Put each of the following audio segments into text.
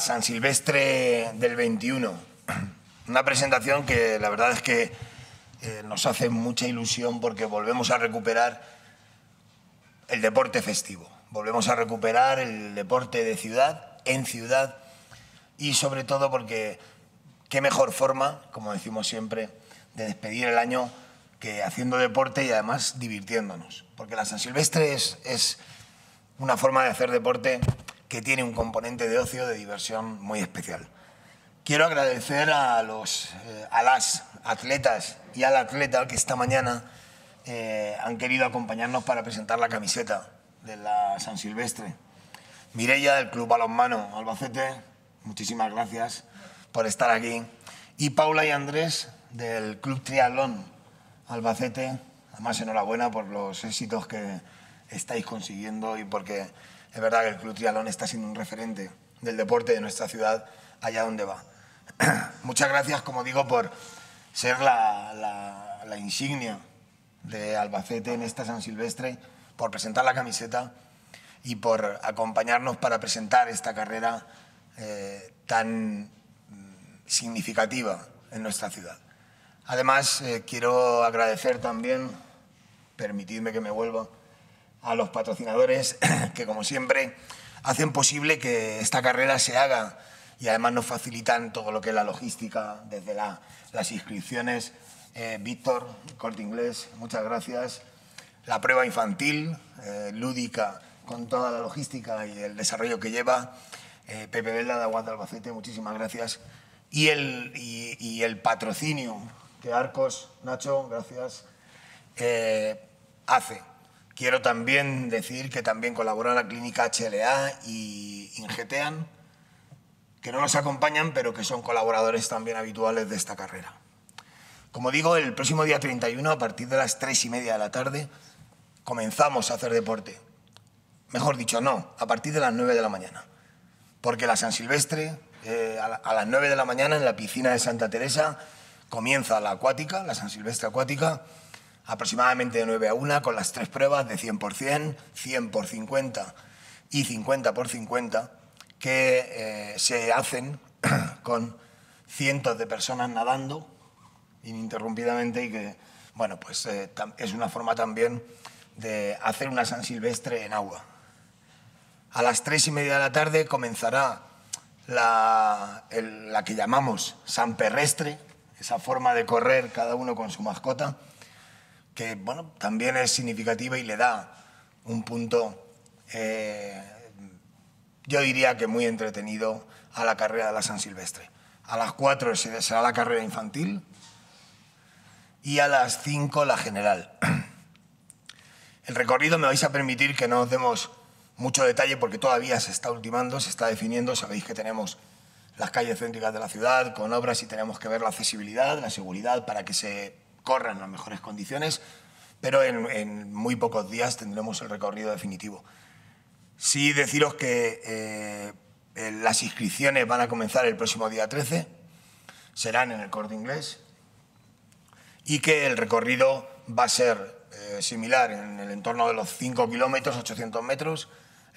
San Silvestre del 21. Una presentación que la verdad es que eh, nos hace mucha ilusión porque volvemos a recuperar el deporte festivo, volvemos a recuperar el deporte de ciudad, en ciudad, y sobre todo porque qué mejor forma, como decimos siempre, de despedir el año que haciendo deporte y además divirtiéndonos. Porque la San Silvestre es, es una forma de hacer deporte que tiene un componente de ocio, de diversión muy especial. Quiero agradecer a, los, eh, a las atletas y al atleta que esta mañana eh, han querido acompañarnos para presentar la camiseta de la San Silvestre. Mireia del Club Balonmano Albacete, muchísimas gracias por estar aquí. Y Paula y Andrés del Club Triatlón Albacete, además enhorabuena por los éxitos que estáis consiguiendo y porque es verdad que el Club Trialón está siendo un referente del deporte de nuestra ciudad allá donde va. Muchas gracias, como digo, por ser la, la, insignia de Albacete en esta San Silvestre, por presentar la camiseta y por acompañarnos para presentar esta carrera eh, tan significativa en nuestra ciudad. Además, eh, quiero agradecer también, permitidme que me vuelva, a los patrocinadores que, como siempre, hacen posible que esta carrera se haga y además nos facilitan todo lo que es la logística, desde las inscripciones. Eh, Víctor, Corte Inglés, muchas gracias. La prueba infantil, eh, lúdica, con toda la logística y el desarrollo que lleva. Eh, Pepe Vela de Aguas de Albacete, muchísimas gracias. Y el, patrocinio que Arcos, Nacho, gracias, hace Quiero también decir que también colabora la clínica HLA y Ingetean, que no nos acompañan, pero que son colaboradores también habituales de esta carrera. Como digo, el próximo día 31, a partir de las 3 y media de la tarde, comenzamos a hacer deporte. Mejor dicho, no, a partir de las 9 de la mañana. Porque la San Silvestre, eh, a, las 9 de la mañana, en la piscina de Santa Teresa, comienza la acuática, la San Silvestre acuática, aproximadamente de 9 a 1, con las tres pruebas de 100%, 100 por 50 y 50 por 50, que eh, se hacen con cientos de personas nadando ininterrumpidamente y que, bueno, pues eh, es una forma también de hacer una San Silvestre en agua. A las tres y media de la tarde comenzará la, que llamamos San Perrestre, esa forma de correr cada uno con su mascota, que bueno, también es significativa y le da un punto, eh, yo diría que muy entretenido a la carrera de la San Silvestre. A las 4 será la carrera infantil y a las 5 la general. El recorrido me vais a permitir que no os demos mucho detalle porque todavía se está ultimando, se está definiendo. Sabéis que tenemos las calles céntricas de la ciudad con obras y tenemos que ver la accesibilidad, la seguridad para que se corran en las mejores condiciones, pero en, muy pocos días tendremos el recorrido definitivo. Sí deciros que eh, las inscripciones van a comenzar el próximo día 13, serán en el corte inglés, y que el recorrido va a ser eh, similar en el entorno de los 5 kilómetros, 800 metros,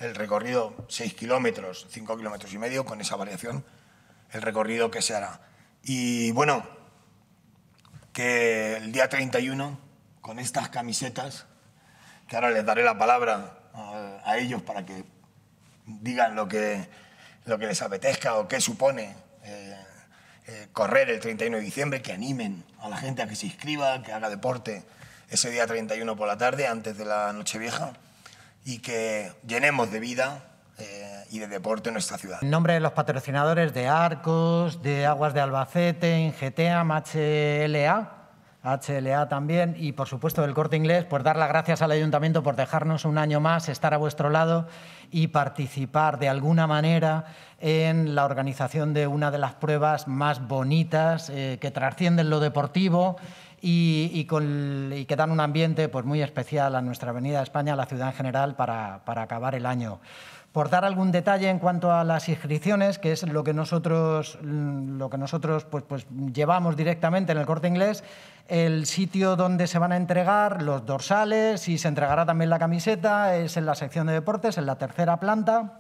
el recorrido 6 kilómetros, 5 kilómetros y medio, con esa variación, el recorrido que se hará. Y bueno, que el día 31, con estas camisetas, que ahora les daré la palabra a, ellos para que digan lo que, lo que les apetezca o qué supone eh, eh, correr el 31 de diciembre, que animen a la gente a que se inscriba, que haga deporte ese día 31 por la tarde, antes de la Nochevieja, y que llenemos de vida eh, y de deporte en nuestra ciudad. En nombre de los patrocinadores de Arcos, de Aguas de Albacete, Ingeteam, HLA, HLA también y por supuesto del Corte Inglés, pues dar las gracias al Ayuntamiento por dejarnos un año más estar a vuestro lado y participar de alguna manera en la organización de una de las pruebas más bonitas eh, que trascienden lo deportivo y, que dan un ambiente pues, muy especial a nuestra Avenida España, a la ciudad en general, para, para acabar el año. Por dar algún detalle en cuanto a las inscripciones, que es lo que nosotros, lo que nosotros pues, pues, llevamos directamente en el corte inglés, el sitio donde se van a entregar los dorsales y se entregará también la camiseta es en la sección de deportes, en la tercera planta.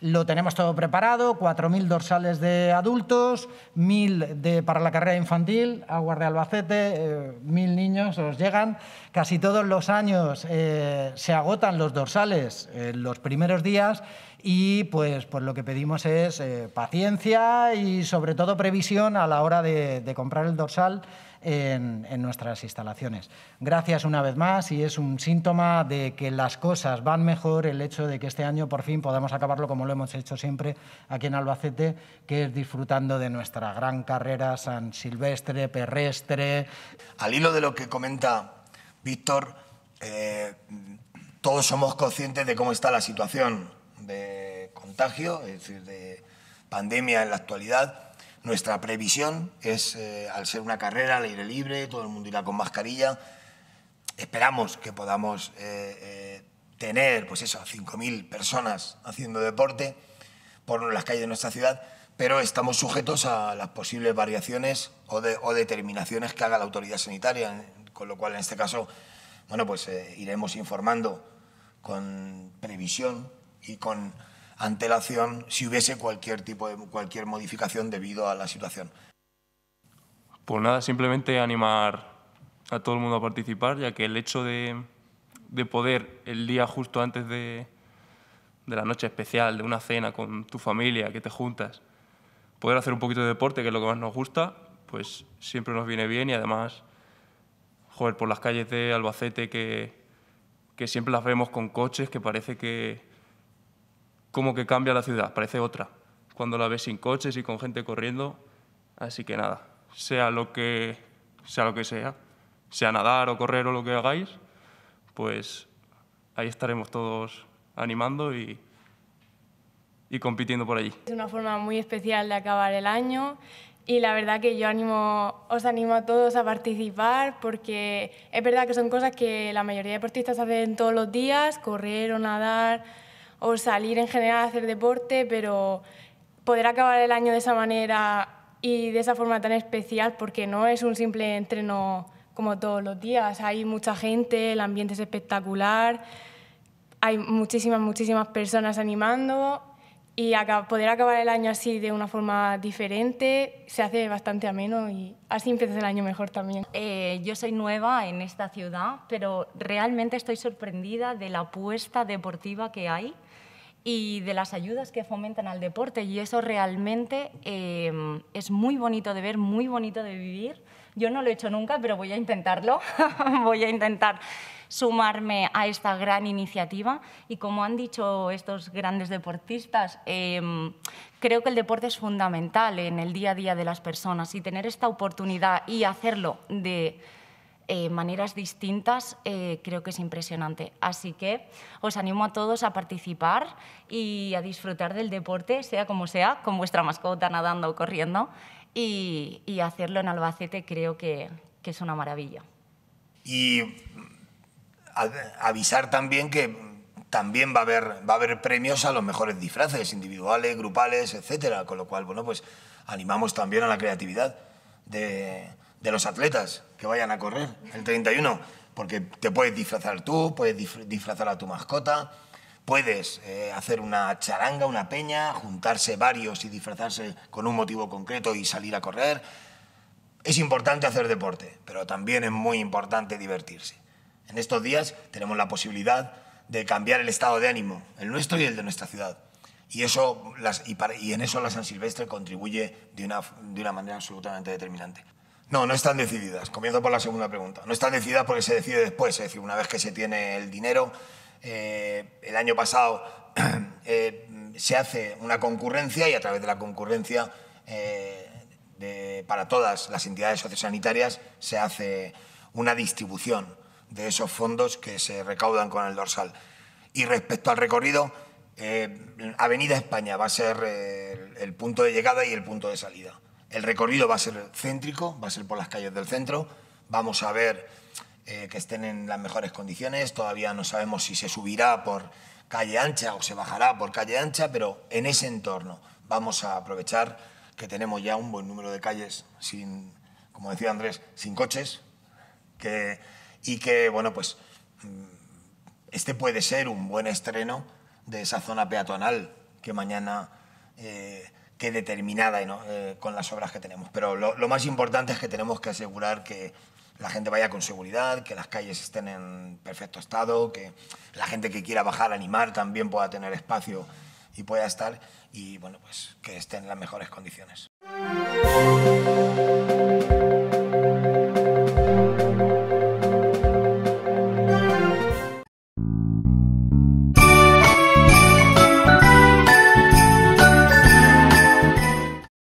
Lo tenemos todo preparado, 4.000 dorsales de adultos, 1.000 para la carrera infantil, Aguas de Albacete, 1.000 eh, niños os llegan. Casi todos los años eh, se agotan los dorsales en los primeros días y pues, pues lo que pedimos es eh, paciencia y sobre todo previsión a la hora de comprar el dorsal en, nuestras instalaciones. Gracias una vez más y es un síntoma de que las cosas van mejor el hecho de que este año por fin podamos acabarlo como lo hemos hecho siempre aquí en Albacete, que es disfrutando de nuestra gran carrera San Silvestre, Perrestre. Al hilo de lo que comenta Víctor, eh, todos somos conscientes de cómo está la situación de contagio, es decir, de pandemia en la actualidad nuestra previsión es, eh, al ser una carrera al aire libre, todo el mundo irá con mascarilla, esperamos que podamos eh, eh, tener, pues eso, 5.000 personas haciendo deporte por las calles de nuestra ciudad, pero estamos sujetos a las posibles variaciones o, o determinaciones que haga la autoridad sanitaria, con lo cual en este caso, bueno, pues iremos informando con previsión y con antelación si hubiese cualquier tipo de cualquier modificación debido a la situación. Pues nada, simplemente animar a todo el mundo a participar, ya que el hecho de, de poder el día justo antes de, de la noche especial, de una cena con tu familia, que te juntas, poder hacer un poquito de deporte, que es lo que más nos gusta, pues siempre nos viene bien y además, joder, por las calles de Albacete que, que siempre las vemos con coches, que parece que, como que cambia la ciudad, parece otra. Cuando la ves sin coches y con gente corriendo, así que nada, sea lo que sea, lo que sea, sea nadar o correr o lo que hagáis, pues ahí estaremos todos animando y, y compitiendo por allí. Es una forma muy especial de acabar el año y la verdad que yo os animo a todos a participar porque es verdad que son cosas que la mayoría de deportistas hacen todos los días, correr o nadar o salir en general a hacer deporte, pero poder acabar el año de esa manera y de esa forma tan especial, porque no es un simple entreno como todos los días, hay mucha gente, el ambiente es espectacular, hay muchísimas, muchísimas personas animando y poder acabar el año así de una forma diferente se hace bastante ameno y así empieza el año mejor también. Eh, yo soy nueva en esta ciudad, pero realmente estoy sorprendida de la apuesta deportiva que hay y de las ayudas que fomentan al deporte. Y eso realmente eh, es muy bonito de ver, muy bonito de vivir. Yo no lo he hecho nunca, pero voy a intentarlo, voy a intentar sumarme a esta gran iniciativa. Y como han dicho estos grandes deportistas, eh, creo que el deporte es fundamental en el día a día de las personas. Y tener esta oportunidad y hacerlo de eh, maneras distintas, eh, creo que es impresionante. Así que os animo a todos a participar y a disfrutar del deporte, sea como sea, con vuestra mascota nadando o corriendo, y, hacerlo en Albacete creo que, que es una maravilla. Y avisar también que también va a haber va a haber premios a los mejores disfraces individuales, grupales, etcétera, con lo cual bueno, pues animamos también a la creatividad de, de los atletas que vayan a correr el 31, porque te puedes disfrazar tú, puedes disfrazar a tu mascota, puedes eh, hacer una charanga, una peña, juntarse varios y disfrazarse con un motivo concreto y salir a correr. Es importante hacer deporte, pero también es muy importante divertirse. En estos días tenemos la posibilidad de cambiar el estado de ánimo, el nuestro y el de nuestra ciudad. Y, eso, y, en eso la San Silvestre contribuye de una, de una manera absolutamente determinante. No, no están decididas. Comienzo por la segunda pregunta. No están decididas porque se decide después, es decir, una vez que se tiene el dinero. Eh, el año pasado eh, se hace una concurrencia y a través de la concurrencia eh, para todas las entidades sociosanitarias se hace una distribución de esos fondos que se recaudan con el dorsal. Y respecto al recorrido, Avenida España va a ser el punto de llegada y el punto de salida. El recorrido va a ser céntrico, va a ser por las calles del centro. Vamos a ver eh, que estén en las mejores condiciones. Todavía no sabemos si se subirá por calle ancha o se bajará por calle ancha, pero en ese entorno vamos a aprovechar que tenemos ya un buen número de calles sin, como decía Andrés, sin coches, que, y que, bueno, pues mm, este puede ser un buen estreno de esa zona peatonal que mañana eh, quede terminada ¿no? Eh, con las obras que tenemos. Pero lo, lo más importante es que tenemos que asegurar que la gente vaya con seguridad, que las calles estén en perfecto estado, que la gente que quiera bajar animar también pueda tener espacio y pueda estar y bueno, pues que estén en las mejores condiciones.